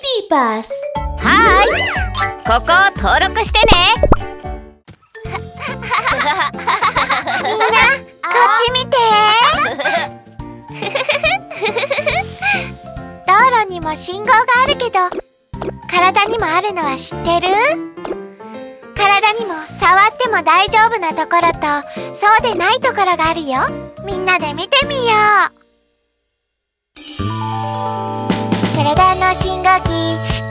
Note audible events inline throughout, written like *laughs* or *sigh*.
ビーバスはーい。ここを登録してね。みんなこっち見て。道路にも信号があるけど体にもあるのは知ってる？体にも触っても大丈夫なところとそうでないところがあるよ。みんなで見てみよう体の信号機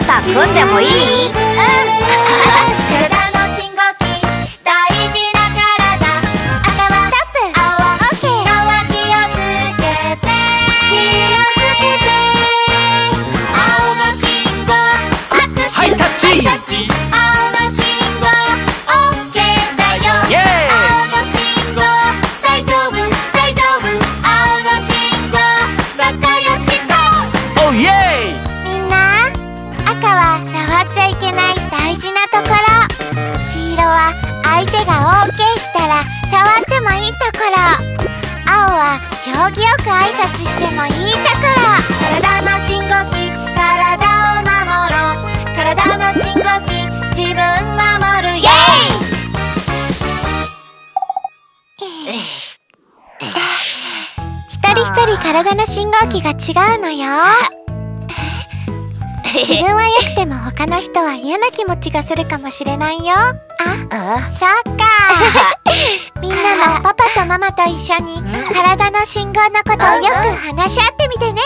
肩組んでもいい？体体の信号機が違うのよ。自分は良くても他の人は嫌な気持ちがするかもしれないよ。あそっか。*laughs* みんなもパパとママと一緒に体の信号のことをよく話し合ってみてね。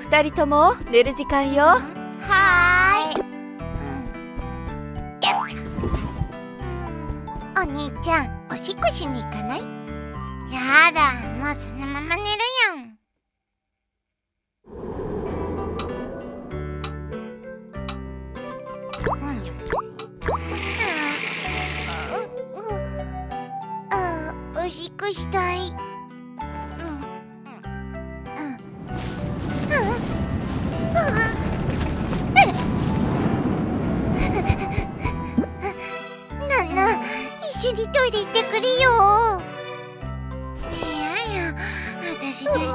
二人とも寝る時間よはーいお兄ちゃんおしっこしに行かない？やだもうそのまま寝るやん。おしっこしたい。トイレ行ってくれよ。いやいや私だる *laughs*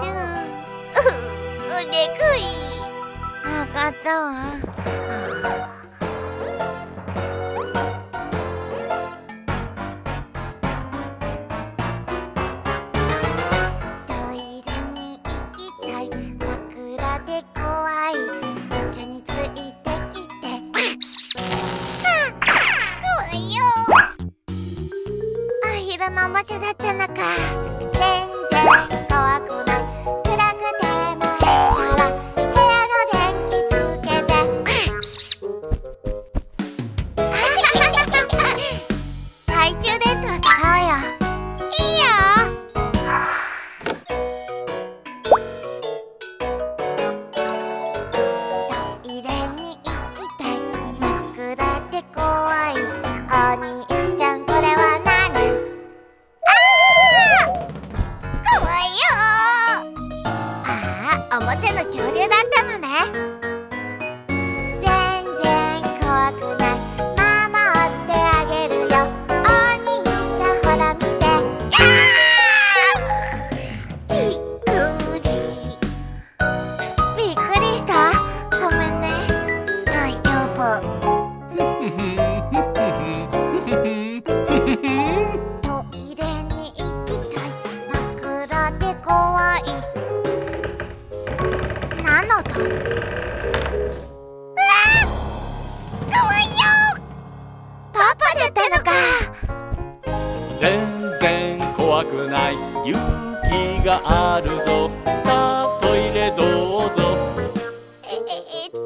おでくい分かったわ。勇気があるぞ。さあトイレどうぞ。ええっと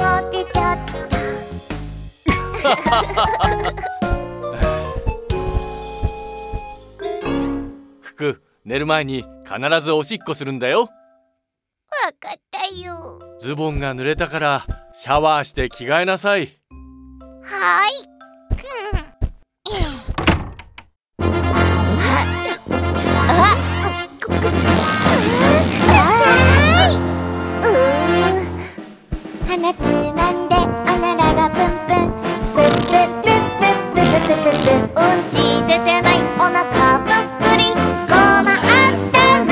もう出ちゃった服寝る前に必ずおしっこするんだよわかったよズボンが濡れたからシャワーして着替えなさいはいつまんでおならがプンプン。プンプンプンプンプンプンプンプン。うんち出てないお腹ぷっくり。困ったな。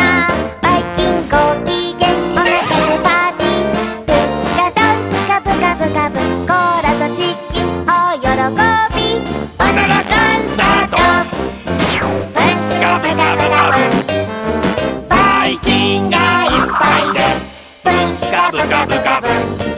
バイキンご機嫌お腹でパーティ。ープスカドスカブカブカブコーラとチキンお喜び。おならコンサート。プスカブカブカブバイキンがいっぱいで。プスカブカブカブ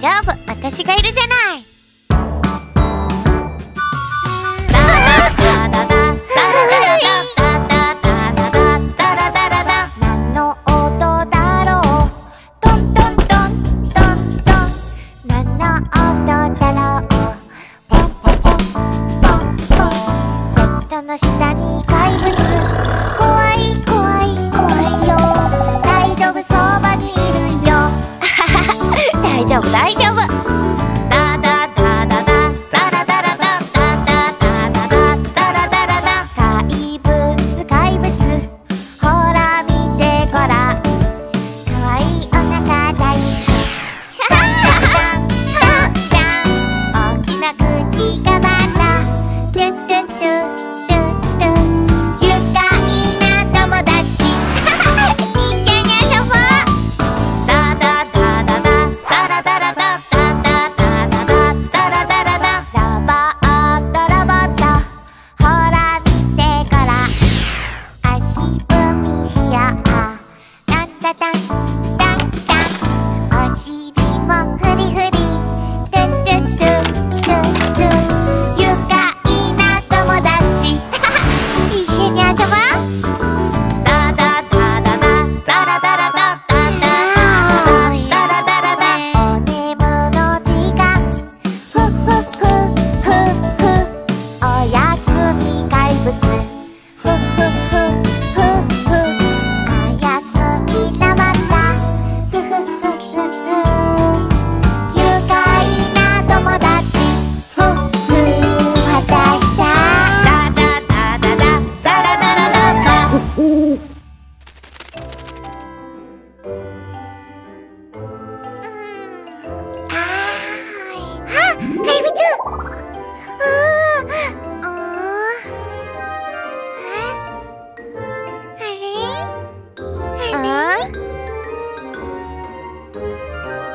丈夫。私がいるじゃない。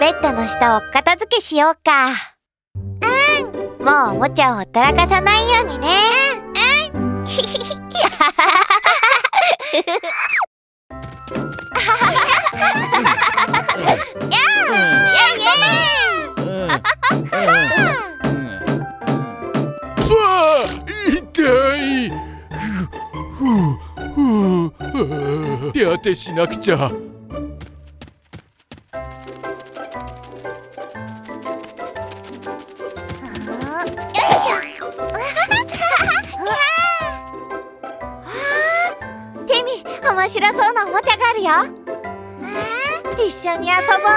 ベッドの下を片付けしようか。うん。もうおもちゃをほったらかさないようにね。うん。う手当てしなくちゃ。小尼亚托波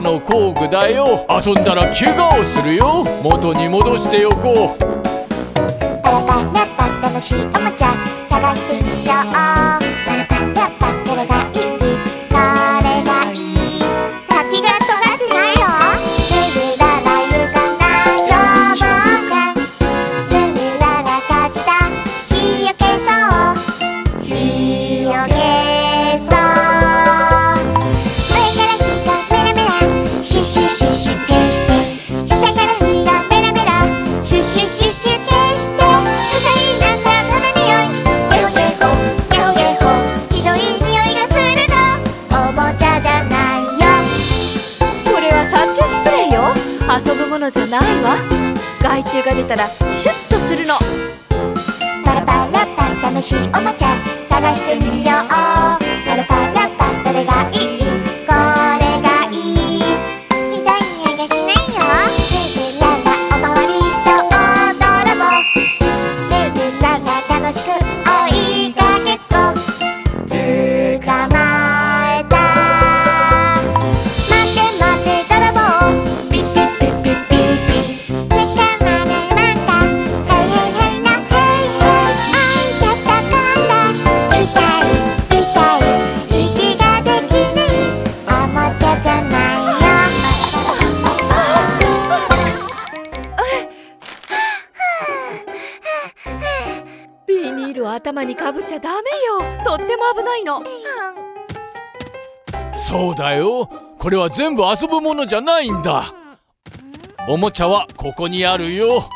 の工具だよ。遊んだら怪我をするよ。元に戻しておこう。パラパラパ楽しいおもちゃ探してみよう。たら頭にかぶっちゃダメよ。とっても危ないの。そうだよ。これは全部遊ぶものじゃないんだ。おもちゃはここにあるよ *laughs*